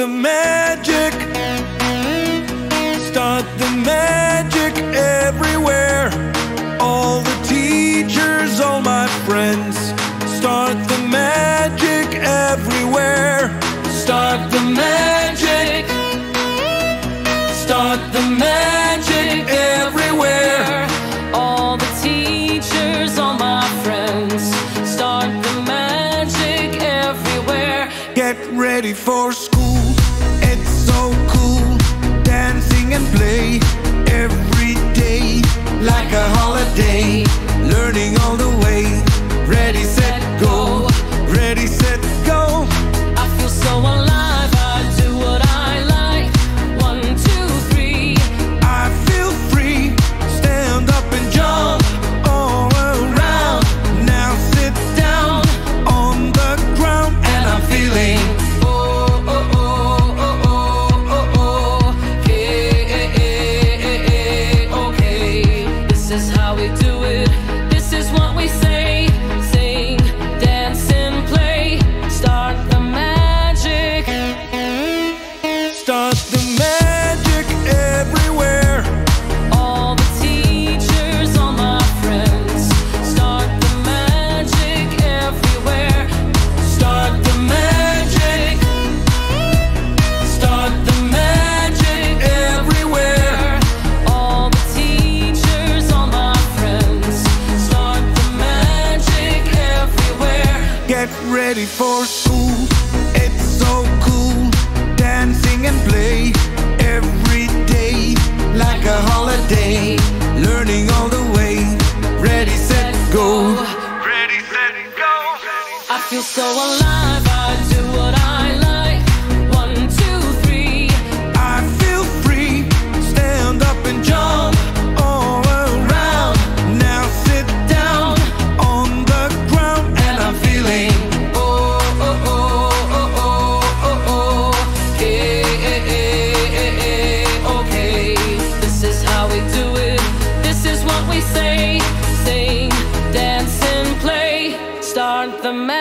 The magic. Start the magic everywhere. All the teachers, all my friends. Start the magic everywhere. Start the magic. Start the magic everywhere. All the teachers, all my friends, start the magic everywhere. Get ready for school. For school. It's so cool. Dancing and play every day like a holiday. Learning all the way. Ready, set, go. Ready, set, go. I feel so alive. sing, sing, dance and play. Start the match.